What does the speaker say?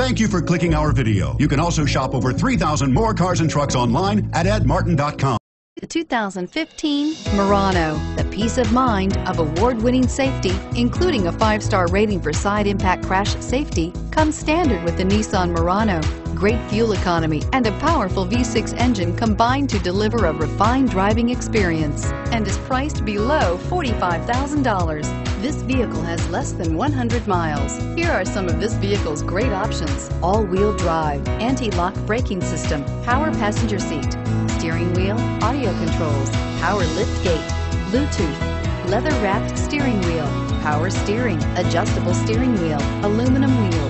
Thank you for clicking our video. You can also shop over 3,000 more cars and trucks online at edmartin.com. The 2015 Murano. The peace of mind of award-winning safety, including a five-star rating for side impact crash safety, comes standard with the Nissan Murano. Great fuel economy and a powerful V6 engine combine to deliver a refined driving experience and is priced below $45,000. This vehicle has less than 100 miles. Here are some of this vehicle's great options. All-wheel drive, anti-lock braking system, power passenger seat, steering wheel, audio controls, power lift gate, Bluetooth, leather wrapped steering wheel, power steering, adjustable steering wheel, aluminum wheels.